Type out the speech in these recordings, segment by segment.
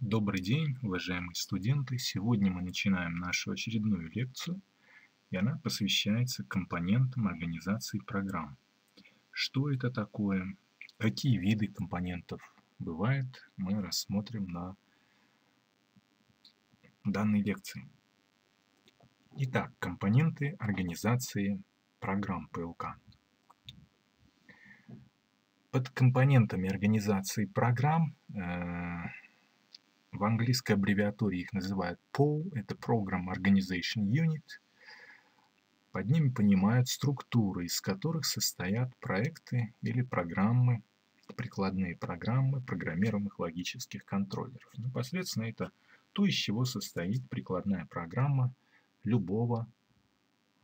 Добрый день, уважаемые студенты! Сегодня мы начинаем нашу очередную лекцию, и она посвящается компонентам организации программ. Что это такое? Какие виды компонентов бывает, мы рассмотрим на данной лекции. Итак, компоненты организации программ ПЛК. Под компонентами организации программ э, в английской аббревиатуре их называют POU, это Program Organization Unit. Под ними понимают структуры, из которых состоят проекты или программы, прикладные программы программируемых логических контроллеров. Непосредственно это то, из чего состоит прикладная программа любого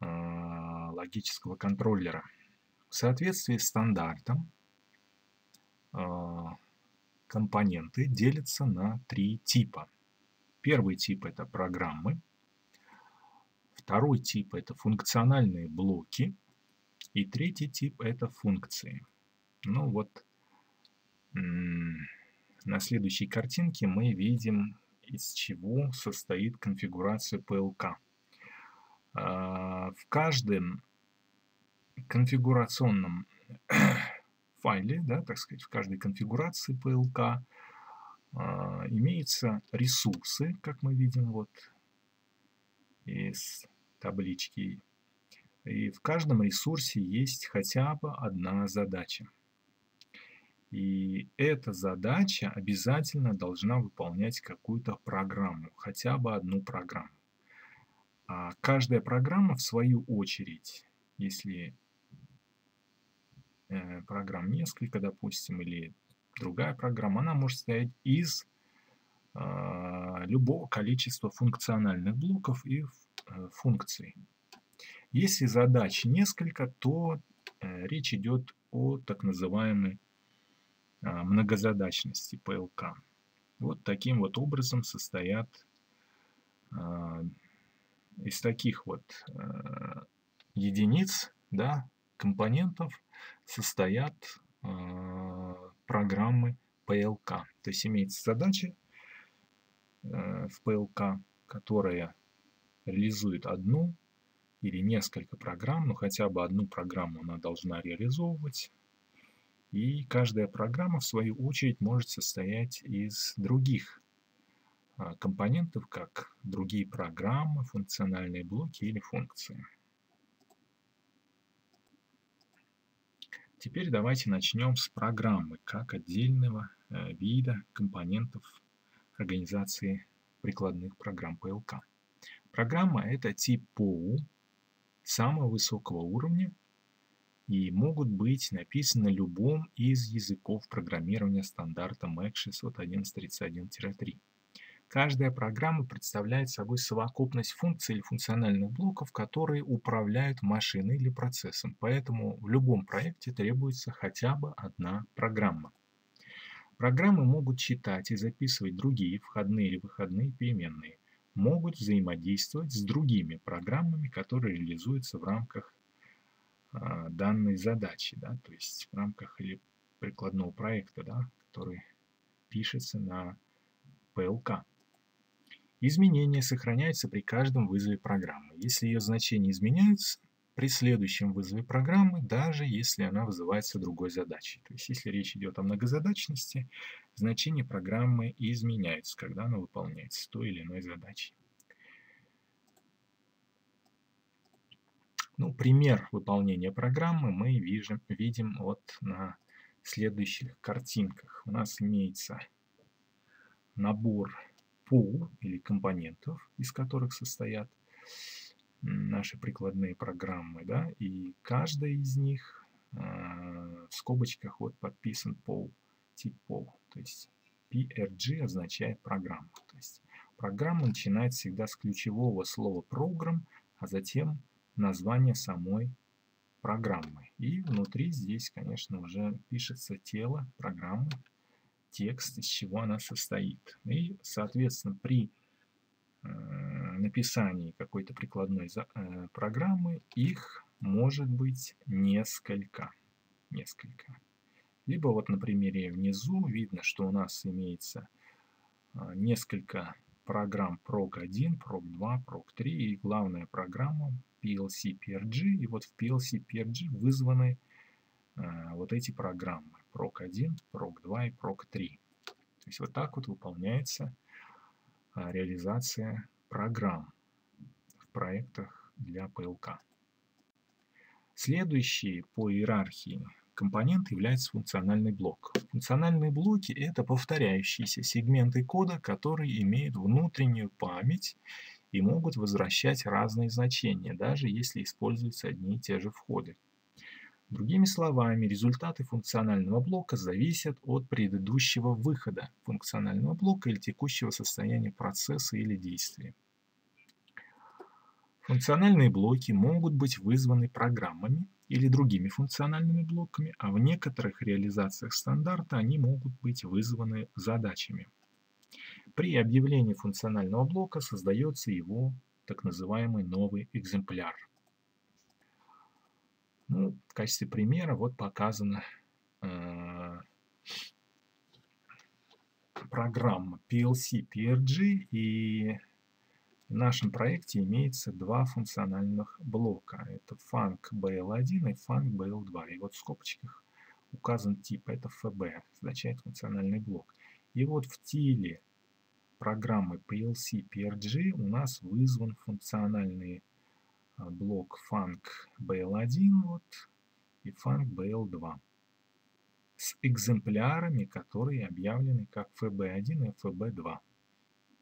э, логического контроллера. В соответствии с стандартом э, компоненты делятся на три типа. Первый тип – это программы. Второй тип – это функциональные блоки. И третий тип – это функции. Ну вот, на следующей картинке мы видим, из чего состоит конфигурация PLK. А, в каждом конфигурационном файле, да, так сказать, в каждой конфигурации PLK а, имеются ресурсы, как мы видим вот из таблички. И в каждом ресурсе есть хотя бы одна задача. И эта задача обязательно должна выполнять какую-то программу, хотя бы одну программу. А каждая программа, в свою очередь, если программ несколько, допустим, или другая программа, она может состоять из э, любого количества функциональных блоков и э, функций. Если задач несколько, то речь идет о так называемой многозадачности ПЛК. Вот таким вот образом состоят из таких вот единиц, да, компонентов состоят э, программы PLK. То есть имеется задача э, в PLK, которая реализует одну или несколько программ, но хотя бы одну программу она должна реализовывать. И каждая программа, в свою очередь, может состоять из других э, компонентов, как другие программы, функциональные блоки или функции. Теперь давайте начнем с программы, как отдельного э, вида компонентов организации прикладных программ PLK. Программа – это тип POU самого высокого уровня и могут быть написаны на любом из языков программирования стандарта MAC 611.31-3. Каждая программа представляет собой совокупность функций или функциональных блоков, которые управляют машиной или процессом. Поэтому в любом проекте требуется хотя бы одна программа. Программы могут читать и записывать другие входные или выходные переменные, могут взаимодействовать с другими программами, которые реализуются в рамках э, данной задачи, да, то есть в рамках или прикладного проекта, да, который пишется на PLK. Изменения сохраняются при каждом вызове программы. Если ее значения изменяются, при следующем вызове программы, даже если она вызывается другой задачей. То есть, если речь идет о многозадачности, значение программы изменяется, когда она выполняется той или иной задачей. Ну, пример выполнения программы мы видим, видим вот на следующих картинках. У нас имеется набор пул или компонентов, из которых состоят наши прикладные программы, да, и каждая из них э, в скобочках вот подписан пол, тип пол, то есть PRG означает программа, то есть программа начинает всегда с ключевого слова program, а затем название самой программы. И внутри здесь, конечно, уже пишется тело программы, текст, из чего она состоит. И, соответственно, при э, написании какой-то прикладной э, программы их может быть несколько. Несколько. Либо вот на примере внизу видно, что у нас имеется а, несколько программ PROG1, PROG2, PROG3 и главная программа PLC PRG. И вот в PLC PRG вызваны вот эти программы PROG1, PROG2 и PROG3. То есть вот так вот выполняется реализация программ в проектах для PLK. Следующий по иерархии компонент является функциональный блок. Функциональные блоки – это повторяющиеся сегменты кода, которые имеют внутреннюю память и могут возвращать разные значения, даже если используются одни и те же входы. Другими словами, результаты функционального блока зависят от предыдущего выхода функционального блока или текущего состояния процесса или действия. Функциональные блоки могут быть вызваны программами или другими функциональными блоками, а в некоторых реализациях стандарта они могут быть вызваны задачами. При объявлении функционального блока создается его так называемый новый экземпляр. Ну, в качестве примера вот показана э, программа PLC PRG и в нашем проекте имеется два функциональных блока. Это funcBL1 и funcBL2. И вот в скобочках указан тип, это FB, означает функциональный блок. И вот в тиле программы PLC PRG у нас вызван функциональный а, блок funcBL1 вот, и funcBL2 с экземплярами, которые объявлены как FB1 и FB2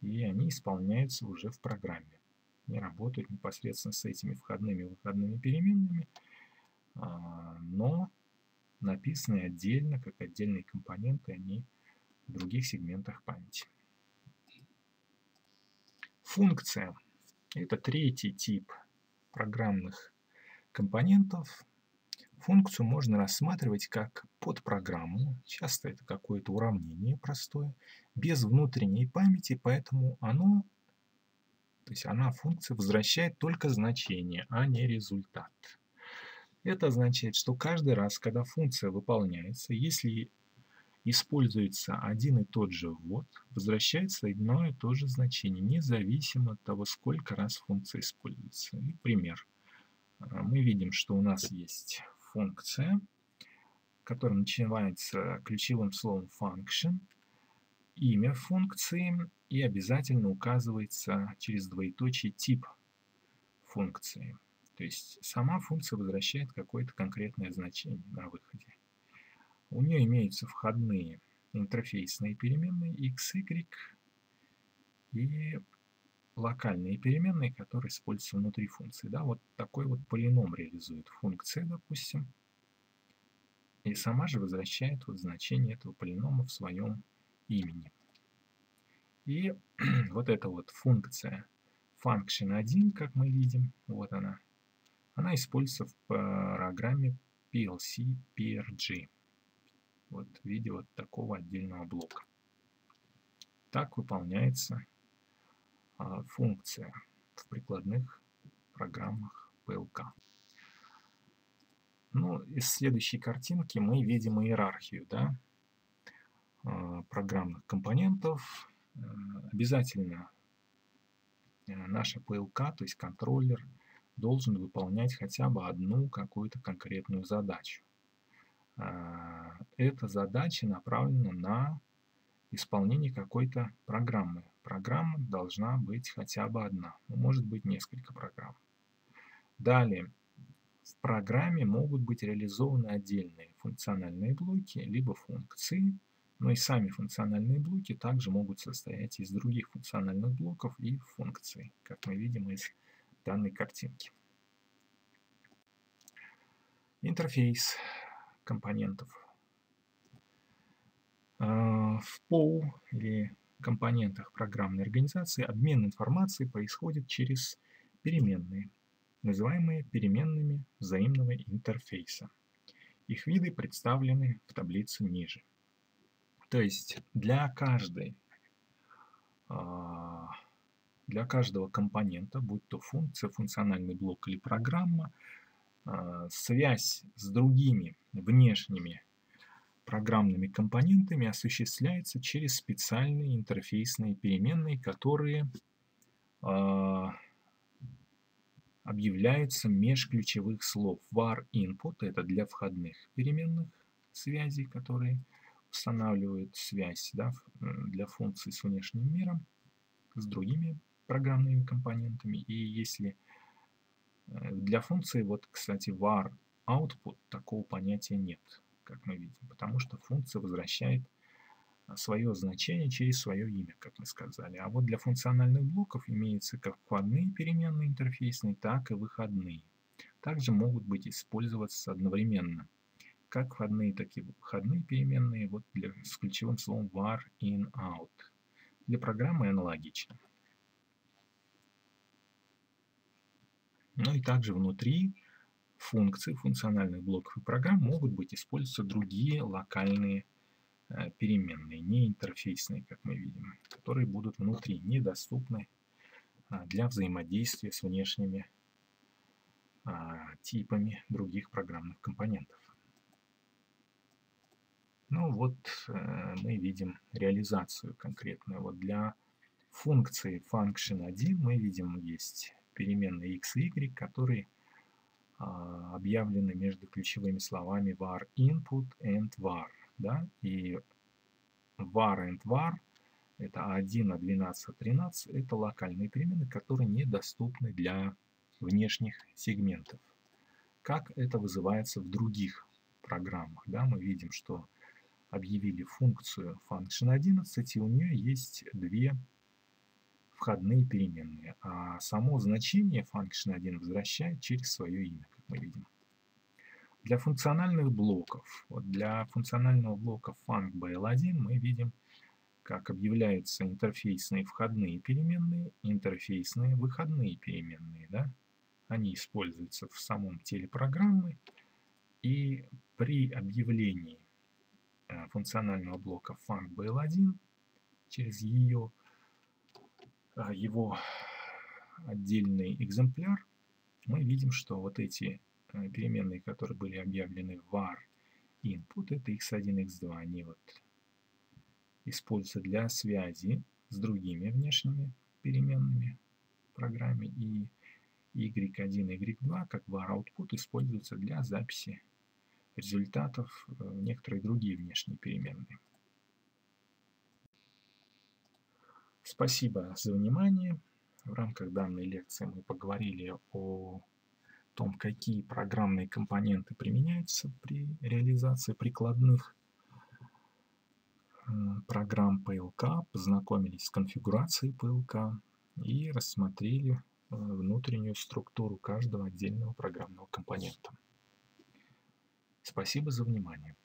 и они исполняются уже в программе. Они работают непосредственно с этими входными и выходными переменными, а, но написаны отдельно, как отдельные компоненты, они в других сегментах памяти. Функция – это третий тип программных компонентов, Функцию можно рассматривать как подпрограмму, часто это какое-то уравнение простое, без внутренней памяти, поэтому оно, то есть она, функция, возвращает только значение, а не результат. Это означает, что каждый раз, когда функция выполняется, если используется один и тот же ввод, возвращается одно и то же значение, независимо от того, сколько раз функция используется. И пример. Мы видим, что у нас есть функция, которая начинается ключевым словом function, имя функции и обязательно указывается через двоеточие тип функции. То есть сама функция возвращает какое-то конкретное значение на выходе. У нее имеются входные интерфейсные переменные x, y и локальные переменные, которые используются внутри функции. Да, вот такой вот полином реализует функция, допустим, и сама же возвращает вот значение этого полинома в своем имени. И вот эта вот функция function1, как мы видим, вот она, она используется в программе PLC PRG. Вот в виде вот такого отдельного блока. Так выполняется а, функция в прикладных программах PLK. Ну, из следующей картинки мы видим иерархию да, а, программных компонентов. Э, обязательно э, наша PLK, то есть контроллер, должен выполнять хотя бы одну какую-то конкретную задачу. А, эта задача направлена на исполнение какой-то программы. Программа должна быть хотя бы одна, но может быть несколько программ. Далее, в программе могут быть реализованы отдельные функциональные блоки, либо функции, но и сами функциональные блоки также могут состоять из других функциональных блоков и функций, как мы видим из данной картинки. Интерфейс компонентов а, в POU или компонентах программной организации обмен информацией происходит через переменные, называемые переменными взаимного интерфейса. Их виды представлены в таблице ниже. То есть для каждой а, для каждого компонента, будь то функция, функциональный блок или программа, а, связь с другими внешними программными компонентами осуществляется через специальные интерфейсные переменные, которые э, объявляются меж ключевых слов. var input – это для входных переменных связей, которые устанавливают связь да, для функций с внешним миром, с другими программными компонентами. И если э, для функции, вот, кстати, var output, такого понятия нет, как мы видим, потому что функция возвращает свое значение через свое имя, как мы сказали. А вот для функциональных блоков имеются как входные переменные интерфейсные, так и выходные. Также могут быть использоваться одновременно. Как входные, так и выходные переменные вот для, с ключевым словом var in out. Для программы аналогично. Ну и также внутри функций, функциональных блоков и программ могут быть использоваться другие локальные Э, переменные, не интерфейсные, как мы видим, которые будут внутри, недоступны а, для взаимодействия с внешними а, типами других программных компонентов. Ну вот э, мы видим реализацию конкретную. Вот для функции function1 мы видим есть переменные x и y, которые объявлены между ключевыми словами var input and var да, и var and var, это 1, 12, 13, это локальные перемены, которые недоступны для внешних сегментов. Как это вызывается в других программах? Да, мы видим, что объявили функцию function11, и у нее есть две входные переменные, а само значение function1 возвращает через свое имя, как мы видим. Для функциональных блоков, вот для функционального блока funcBL1 мы видим, как объявляются интерфейсные входные переменные, интерфейсные выходные переменные. Да? Они используются в самом теле программы, и при объявлении э, функционального блока funcBL1 через ее, его отдельный экземпляр, мы видим, что вот эти Э, переменные, которые были объявлены var input, это x1, x2. Они вот используются для связи с другими внешними переменными в программе. И y1 и y2, как var output, используются для записи результатов в э, некоторые другие внешние переменные. Спасибо за внимание. В рамках данной лекции мы поговорили о том, какие программные компоненты применяются при реализации прикладных программ PLK, познакомились с конфигурацией PLK и рассмотрели э, внутреннюю структуру каждого отдельного программного компонента. Спасибо за внимание.